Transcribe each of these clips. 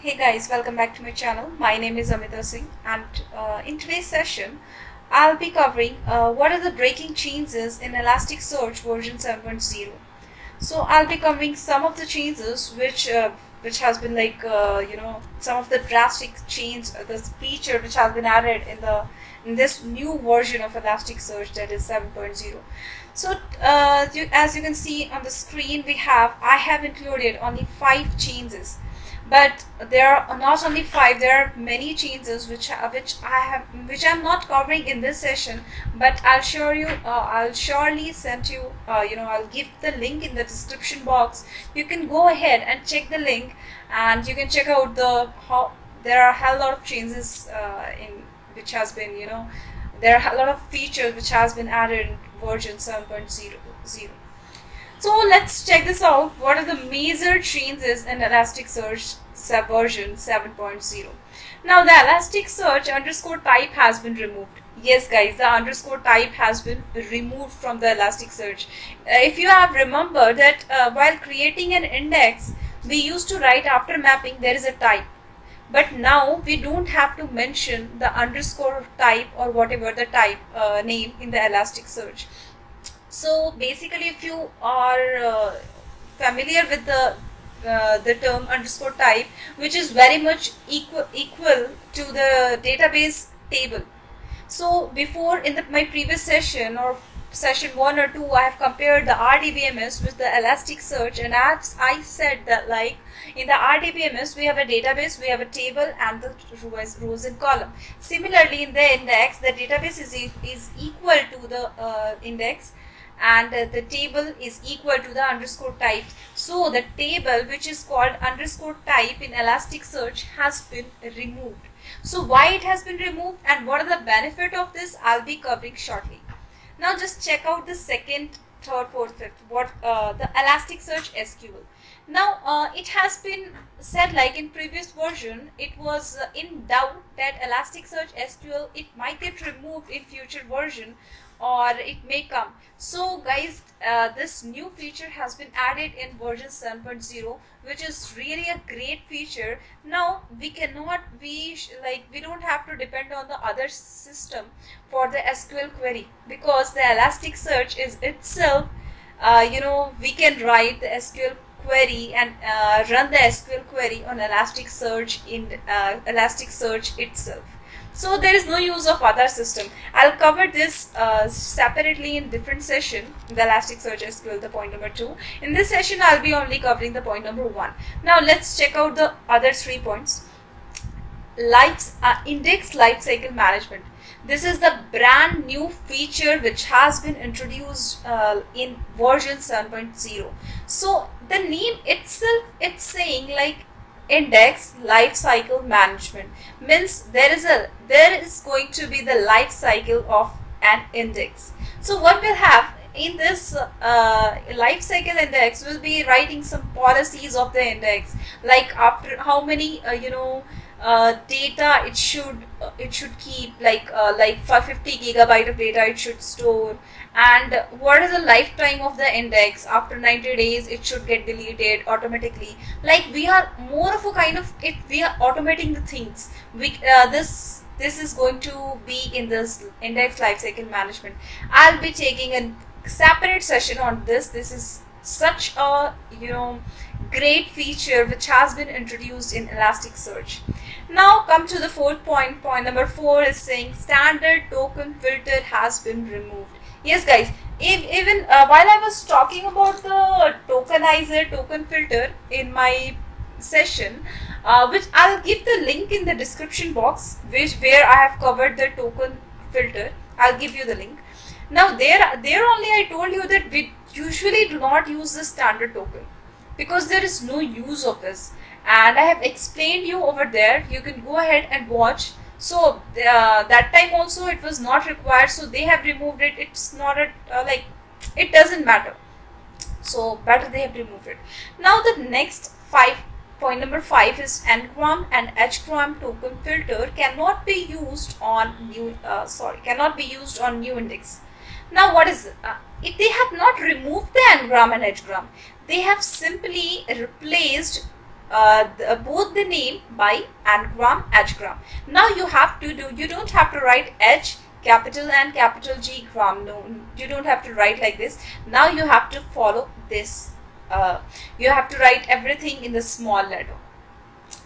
Hey guys, welcome back to my channel. My name is Amita Singh and uh, in today's session I'll be covering uh, what are the breaking changes in Elasticsearch version 7.0. So I'll be covering some of the changes which uh, which has been like uh, you know some of the drastic change uh, this feature which has been added in the in this new version of Elasticsearch that is 7.0. So uh, you, as you can see on the screen we have I have included only five changes but there are not only five there are many changes which which i have which i'm not covering in this session but i'll show you uh, i'll surely send you uh, you know i'll give the link in the description box. You can go ahead and check the link and you can check out the how there are a hell lot of changes uh, in which has been you know there are a lot of features which has been added in version 7.0 so let's check this out. What are the major changes in Elasticsearch version 7.0? Now the Elasticsearch underscore type has been removed. Yes guys, the underscore type has been removed from the Elasticsearch. Uh, if you have remembered that uh, while creating an index, we used to write after mapping there is a type. But now we don't have to mention the underscore type or whatever the type uh, name in the Elasticsearch so basically if you are uh, familiar with the uh, the term underscore type which is very much equal equal to the database table so before in the, my previous session or session 1 or 2 I have compared the RDBMS with the Elasticsearch and as I said that like in the RDBMS we have a database, we have a table and the rows, rows and column. Similarly in the index the database is, is equal to the uh, index and uh, the table is equal to the underscore type. So the table which is called underscore type in Elasticsearch has been removed. So why it has been removed and what are the benefit of this I'll be covering shortly. Now just check out the second, third, fourth, fifth, what uh, the Elasticsearch SQL. Now uh, it has been said like in previous version it was uh, in doubt that Elasticsearch SQL it might get removed in future version or it may come. So guys uh, this new feature has been added in version 7.0 which is really a great feature. Now we cannot be like we don't have to depend on the other system for the SQL query because the Elasticsearch is itself uh, you know we can write the SQL query and uh, run the SQL query on Elasticsearch in uh, Elasticsearch itself so there is no use of other system. I'll cover this uh, separately in different session, the Elasticsearch SQL, the point number two. In this session, I'll be only covering the point number one. Now let's check out the other three points. Life, uh, index lifecycle management. This is the brand new feature which has been introduced uh, in version 7.0. So the name itself, it's saying like index life cycle management. Means there is a there is going to be the life cycle of an index. So what we'll have in this uh, life cycle index we'll be writing some policies of the index. Like after how many uh, you know uh, data it should uh, it should keep like uh, like 50 gigabyte of data it should store. And what is the lifetime of the index? After 90 days it should get deleted automatically. Like we are more of a kind of it we are automating the things. We uh, this this is going to be in this index lifecycle management. I'll be taking a separate session on this. This is such a you know great feature which has been introduced in Elasticsearch. Now come to the fourth point. Point number four is saying standard token filter has been removed. Yes guys, if, even uh, while I was talking about the tokenizer token filter in my session, uh, which I'll give the link in the description box, which where I have covered the token filter. I'll give you the link. Now there, there only I told you that we usually do not use the standard token because there is no use of this. And I have explained you over there. You can go ahead and watch. So uh, that time also it was not required. So they have removed it. It's not a, uh, like it doesn't matter. So better they have removed it. Now the next five point number five is ngram and edgegram token filter cannot be used on new uh, sorry cannot be used on new index now what is uh, if they have not removed the ngram and edgegram they have simply replaced uh, the, both the name by anagram edgegram. Now you have to do, you don't have to write edge capital and capital G gram. No, you don't have to write like this. Now you have to follow this. Uh, you have to write everything in the small letter.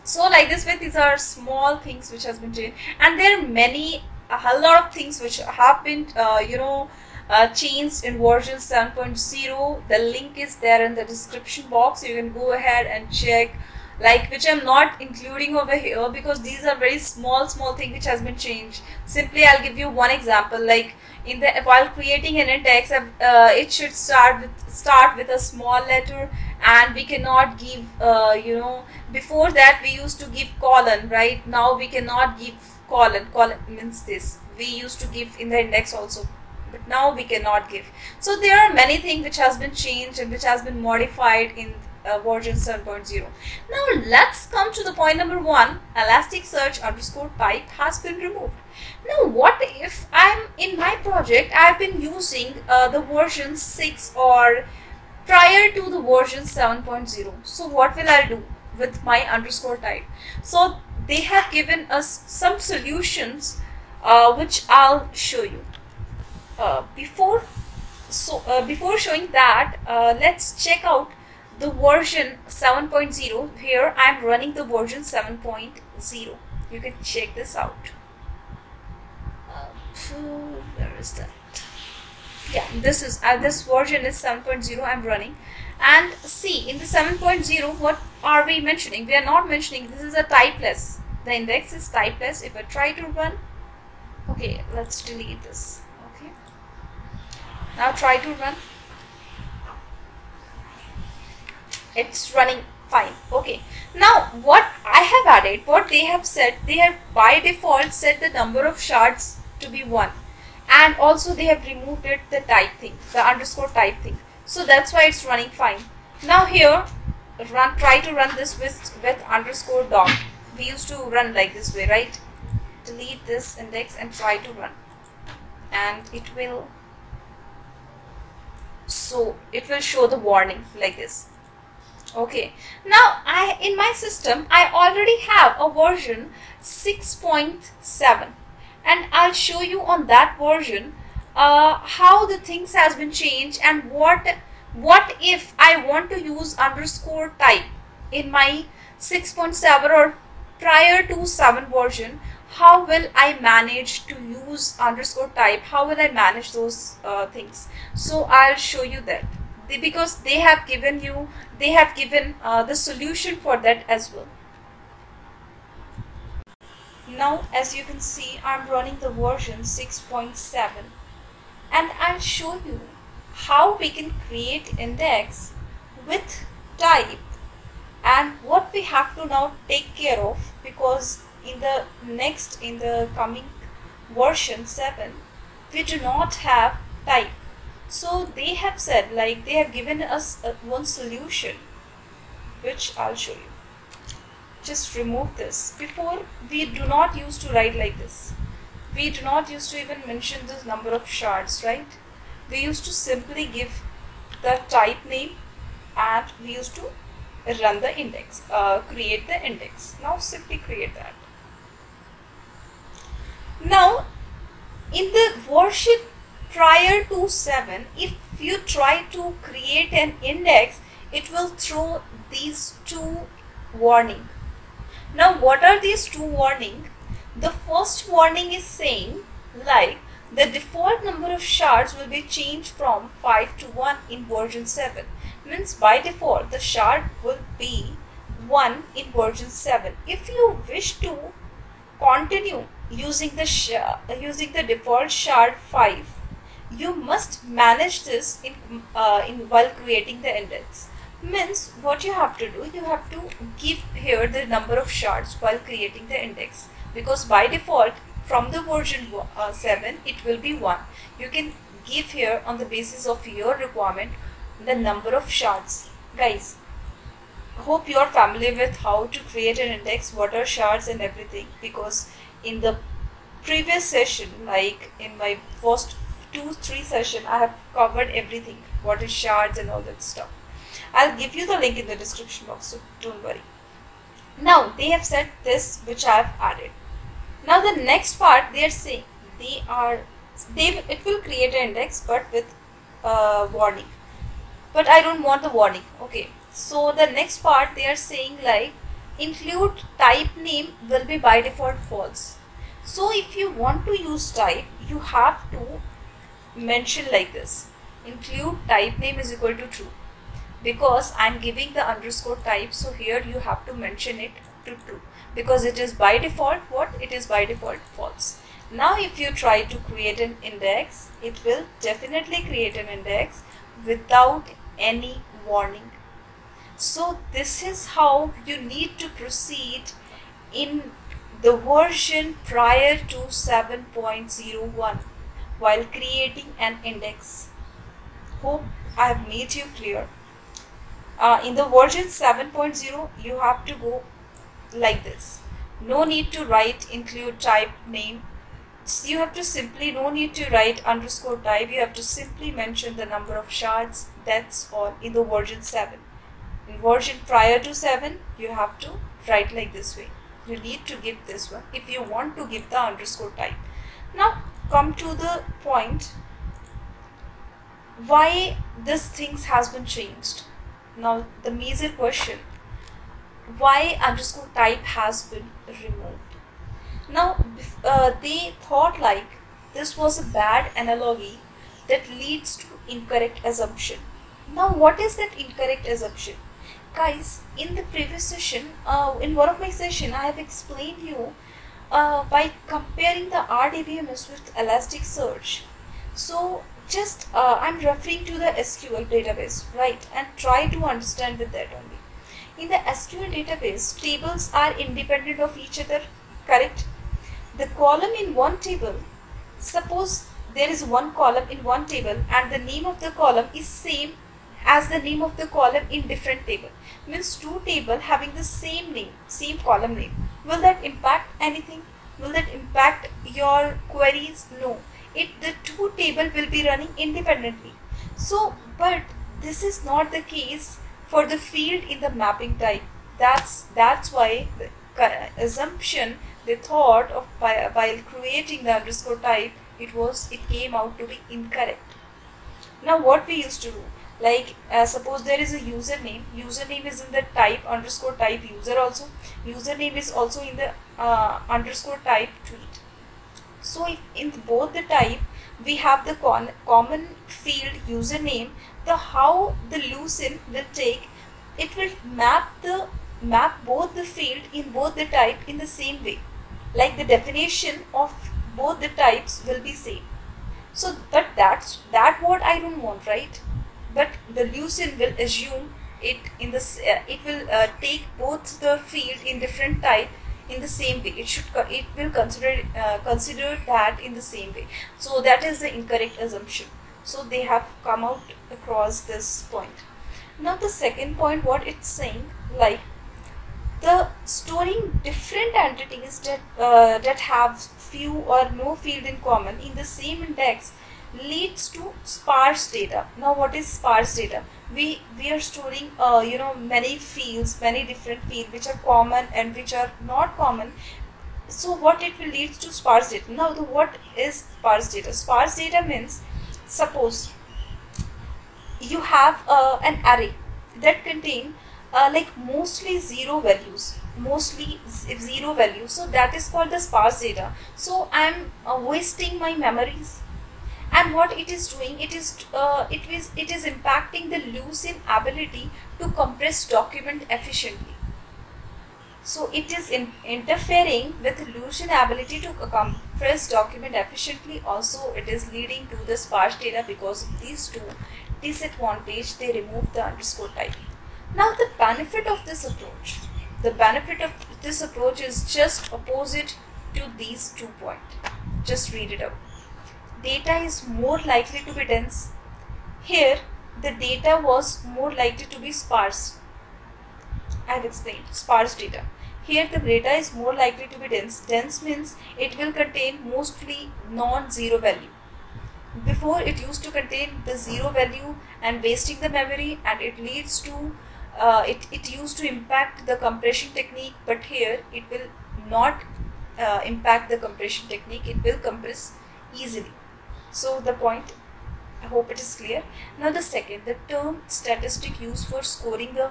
So like this way, these are small things which has been changed, and there are many a lot of things which have been, uh, you know, uh, changed in version 7.0 the link is there in the description box. You can go ahead and check like which I'm not including over here because these are very small small thing which has been changed. Simply I'll give you one example. Like in the while creating an index uh, it should start with start with a small letter and we cannot give uh, you know before that we used to give colon right? Now we cannot give colon. Colon means this. We used to give in the index also but now we cannot give. So there are many things which has been changed and which has been modified in uh, version 7.0 now let's come to the point number one elasticsearch underscore type has been removed. Now what if i'm in my project i've been using uh, the version 6 or prior to the version 7.0 so what will i do with my underscore type? So they have given us some solutions uh, which i'll show you uh, before so uh, before showing that uh, let's check out the version 7.0 here I'm running the version 7.0 you can check this out. Uh, where is that? Yeah this is uh, this version is 7.0 I'm running. And see in the 7.0 what are we mentioning? We are not mentioning this is a typeless. The index is typeless. If I try to run okay let's delete this now try to run. It's running fine. Okay. Now what I have added what they have said they have by default set the number of shards to be 1 and also they have removed it the type thing the underscore type thing. So that's why it's running fine. Now here run try to run this with with underscore dot. We used to run like this way right? Delete this index and try to run. And it will so it will show the warning like this. Okay. Now I in my system I already have a version 6.7 and I'll show you on that version uh, how the things has been changed and what what if I want to use underscore type in my 6.7 or prior to 7 version how will I manage to use underscore type? How will I manage those uh, things? So I'll show you that they, because they have given you, they have given uh, the solution for that as well. Now, as you can see, I'm running the version 6.7 and I'll show you how we can create index with type and what we have to now take care of because in the next in the coming version 7 we do not have type. So they have said like they have given us a, one solution which I'll show you. Just remove this. Before we do not use to write like this. We do not use to even mention the number of shards right? We used to simply give the type name and we used to run the index uh, create the index. Now simply create that now, in the version prior to 7, if you try to create an index, it will throw these two warning. Now, what are these two warning? The first warning is saying like the default number of shards will be changed from 5 to 1 in version 7. Means by default the shard will be 1 in version 7. If you wish to continue using the using the default shard 5 you must manage this in, uh, in while creating the index. Means what you have to do you have to give here the number of shards while creating the index. Because by default from the version uh, 7 it will be 1 you can give here on the basis of your requirement the number of shards. Guys hope you are familiar with how to create an index what are shards and everything. Because in the previous session like in my first two three session i have covered everything what is shards and all that stuff i'll give you the link in the description box so don't worry now they have said this which I have added. Now the next part they are saying they are they it will create an index but with uh, warning. But I don't want the warning. Okay. So the next part they are saying like include type name will be by default false. So if you want to use type you have to mention like this. Include type name is equal to true. Because I'm giving the underscore type so here you have to mention it to true. Because it is by default what? It is by default false. Now if you try to create an index it will definitely create an index without any warning so this is how you need to proceed in the version prior to 7.01 while creating an index. Hope I have made you clear. Uh, in the version 7.0 you have to go like this. No need to write include type name. You have to simply no need to write underscore type. You have to simply mention the number of shards that's all in the version 7 version prior to 7 you have to write like this way. You need to give this one if you want to give the underscore type. Now come to the point why this things has been changed. Now the major question why underscore type has been removed. Now uh, they thought like this was a bad analogy that leads to incorrect assumption. Now what is that incorrect assumption guys in the previous session uh, in one of my session i have explained you uh, by comparing the rdbms with elasticsearch so just uh, I'm referring to the SQL database, right? And try to understand with that only. In the SQL database, tables are independent of each other, correct? The column in one table, suppose there is one column in one table and the name of the column is same as the name of the column in different table. Means two table having the same name, same column name. Will that impact anything? Will that impact your queries? No it the two table will be running independently so but this is not the case for the field in the mapping type that's that's why the assumption they thought of by, while creating the underscore type it was it came out to be incorrect now what we used to do like uh, suppose there is a username username is in the type underscore type user also username is also in the uh, underscore type tweet so if in both the type we have the common field username, the how the Lucene will take, it will map the map both the field in both the type in the same way. Like the definition of both the types will be same. So but that's that what I don't want, right? But the Lucene will assume it in the uh, it will uh, take both the field in different type in the same way. It should it will consider uh, consider that in the same way. So that is the incorrect assumption. So they have come out across this point. Now the second point what it's saying like the storing different entities that uh, that have few or no field in common in the same index leads to sparse data. Now what is sparse data? We we are storing uh, you know many fields many different fields which are common and which are not common. So what it will lead to sparse data? Now the what is sparse data? Sparse data means suppose you have uh, an array that contain uh, like mostly zero values mostly zero values. So that is called the sparse data. So i'm uh, wasting my memories and what it is doing it is uh, it is it is impacting the Lucene ability to compress document efficiently. So it is in interfering with Lucene ability to compress document efficiently. Also it is leading to the sparse data because of these two disadvantage they remove the underscore type. Now the benefit of this approach the benefit of this approach is just opposite to these two points just read it out data is more likely to be dense. Here, the data was more likely to be sparse. I have explained sparse data. Here, the data is more likely to be dense. Dense means it will contain mostly non-zero value. Before, it used to contain the zero value and wasting the memory and it leads to uh, it, it used to impact the compression technique but here it will not uh, impact the compression technique it will compress easily so the point I hope it is clear. Now the second the term statistic used for scoring the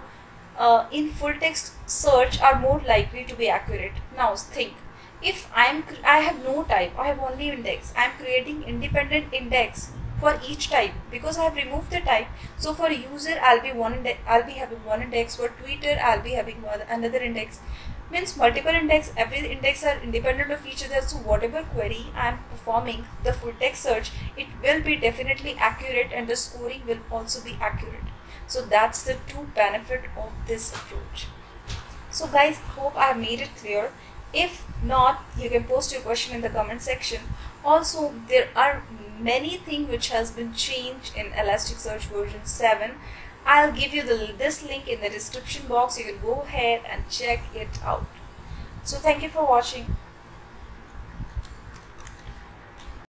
uh, in full text search are more likely to be accurate. Now think. If I'm I have no type I have only index. I'm creating independent index for each type. Because I have removed the type so for user I'll be one I'll be having one index. For Twitter I'll be having another index means multiple index every index are independent of each other. So whatever query I'm performing the full text search it will be definitely accurate and the scoring will also be accurate. So that's the two benefit of this approach. So guys hope I have made it clear. If not you can post your question in the comment section. Also there are many things which has been changed in Elasticsearch version 7 I'll give you the this link in the description box. You can go ahead and check it out. So thank you for watching